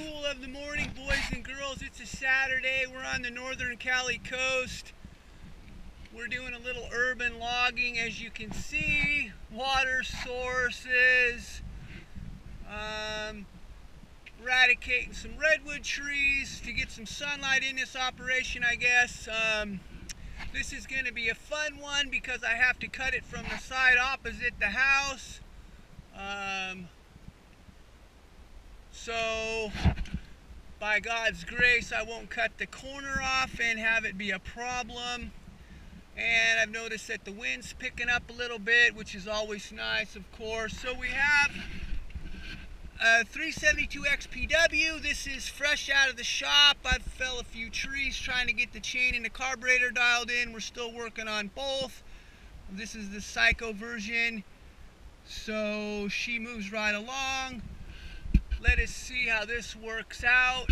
cool of the morning, boys and girls. It's a Saturday. We're on the northern Cali coast. We're doing a little urban logging, as you can see. Water sources. Um, eradicating some redwood trees to get some sunlight in this operation, I guess. Um, this is going to be a fun one because I have to cut it from the side opposite the house. Um, so, by God's grace, I won't cut the corner off and have it be a problem. And I've noticed that the wind's picking up a little bit, which is always nice, of course. So we have a 372 XPW. This is fresh out of the shop. I fell a few trees trying to get the chain and the carburetor dialed in. We're still working on both. This is the Psycho version. So she moves right along. Let us see how this works out.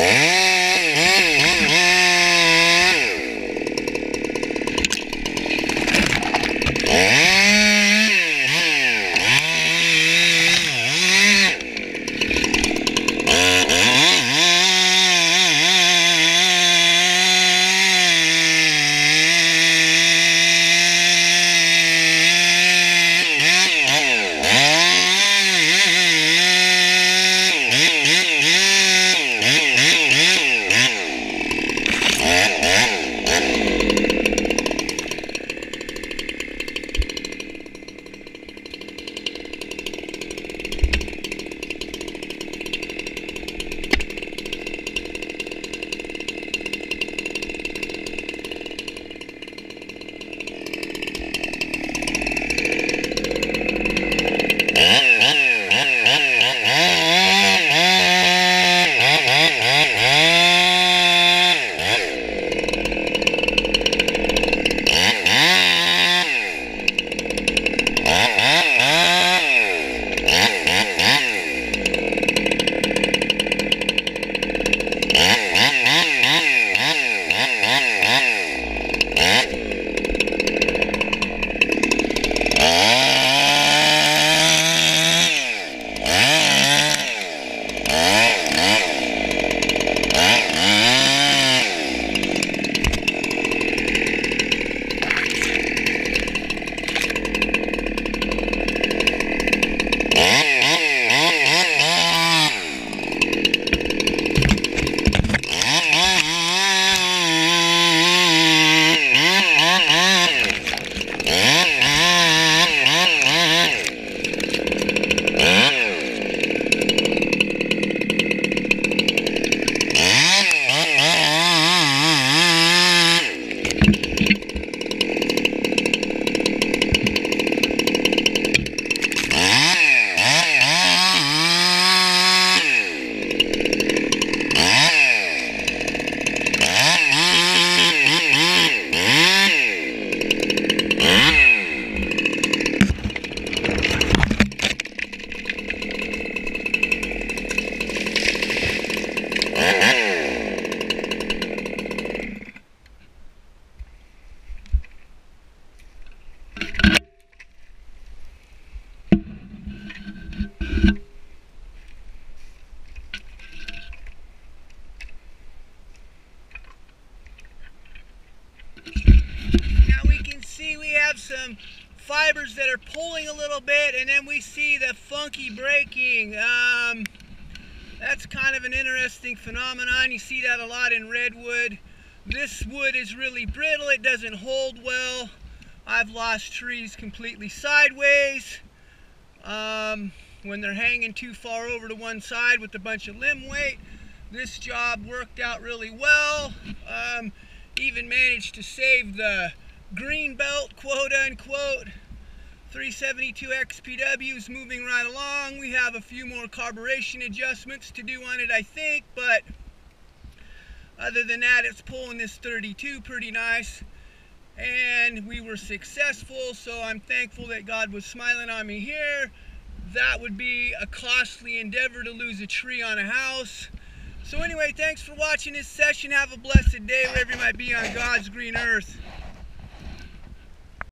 Yeah. Some fibers that are pulling a little bit and then we see the funky breaking. Um, that's kind of an interesting phenomenon. You see that a lot in redwood. This wood is really brittle. It doesn't hold well. I've lost trees completely sideways um, when they're hanging too far over to one side with a bunch of limb weight. This job worked out really well. Um, even managed to save the green belt, quote unquote. 372 XPW is moving right along. We have a few more carburation adjustments to do on it, I think, but other than that, it's pulling this 32 pretty nice. And we were successful, so I'm thankful that God was smiling on me here. That would be a costly endeavor to lose a tree on a house. So anyway, thanks for watching this session. Have a blessed day wherever you might be on God's green earth.